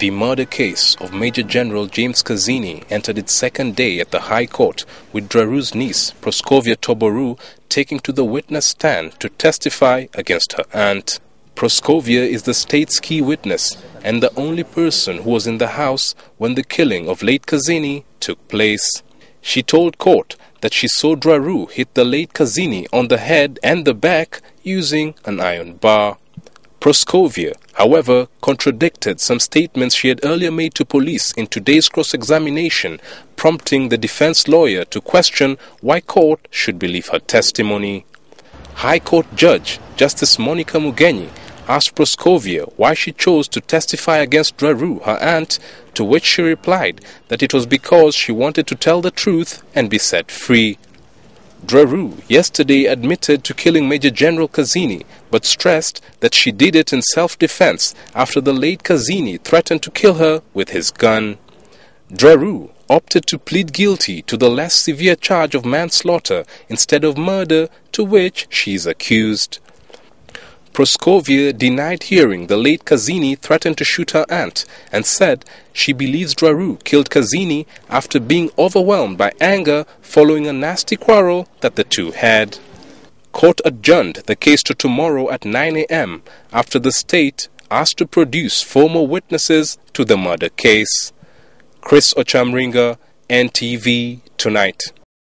The murder case of Major General James Kazini entered its second day at the High Court, with Draru's niece, Proscovia Toboru, taking to the witness stand to testify against her aunt. Proscovia is the state's key witness and the only person who was in the house when the killing of late Kazini took place. She told court that she saw Draru hit the late Kazini on the head and the back using an iron bar. Proscovia, however, contradicted some statements she had earlier made to police in today's cross examination, prompting the defense lawyer to question why court should believe her testimony. High Court Judge Justice Monica Mugenyi asked Proscovia why she chose to testify against Draru, her aunt, to which she replied that it was because she wanted to tell the truth and be set free. Draru yesterday admitted to killing Major General Kazini, but stressed that she did it in self-defense after the late Kazini threatened to kill her with his gun. Draru opted to plead guilty to the less severe charge of manslaughter instead of murder to which she is accused. Proscovia denied hearing the late Kazini threatened to shoot her aunt and said she believes Draru killed Kazini after being overwhelmed by anger following a nasty quarrel that the two had. Court adjourned the case to tomorrow at 9 a.m. after the state asked to produce four more witnesses to the murder case. Chris Ochamringa, NTV Tonight.